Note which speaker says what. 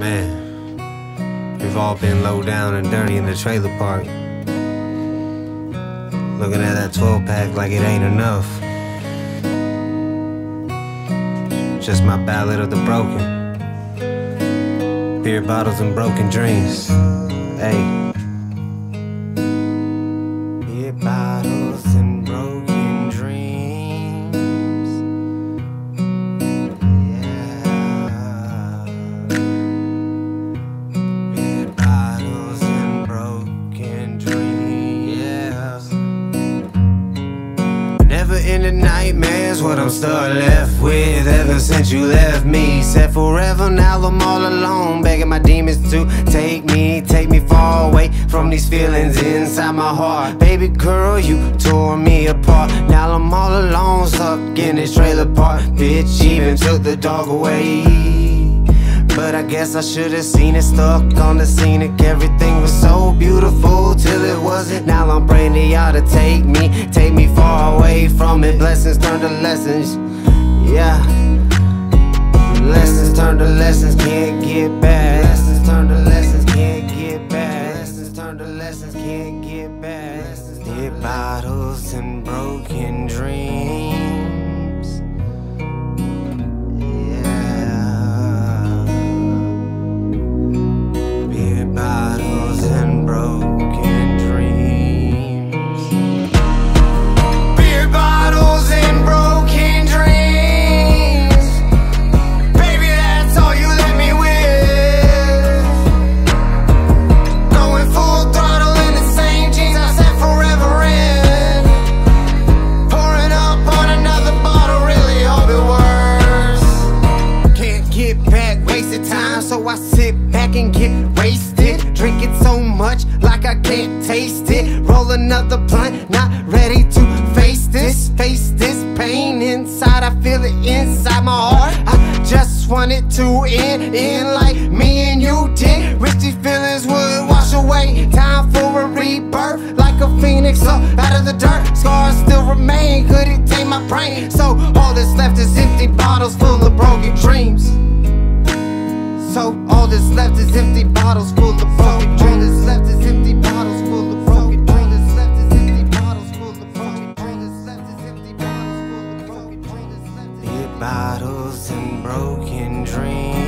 Speaker 1: Man, we've all been low down and dirty in the trailer park. Looking at that 12 pack like it ain't enough. Just my ballad of the broken. Beer bottles and broken dreams. Hey. Beer bottles Never ending nightmares, what I'm still left with ever since you left me. Said forever, now I'm all alone, begging my demons to take me, take me far away from these feelings inside my heart. Baby girl, you tore me apart. Now I'm all alone, stuck in this trailer park. Bitch, even took the dog away. But I guess I should've seen it stuck on the scenic. Everything was so beautiful till it wasn't. Now I'm praying to y'all to take me, lessons, yeah. Lessons turn to lessons, can't get back. Lessons turn to lessons, can't get back. Lessons turn to lessons, can't get back. Hit bottles and broken wasted. Drinking so much like I can't taste it. Roll another blunt, not ready to face this, face this pain inside. I feel it inside my heart. I just want it to end, end left is empty bottles full of broken dreams. left is empty bottles full of broken dreams. left is empty bottles full of broken dreams. left is empty bottles full of broken dreams. Bottles and broken dreams.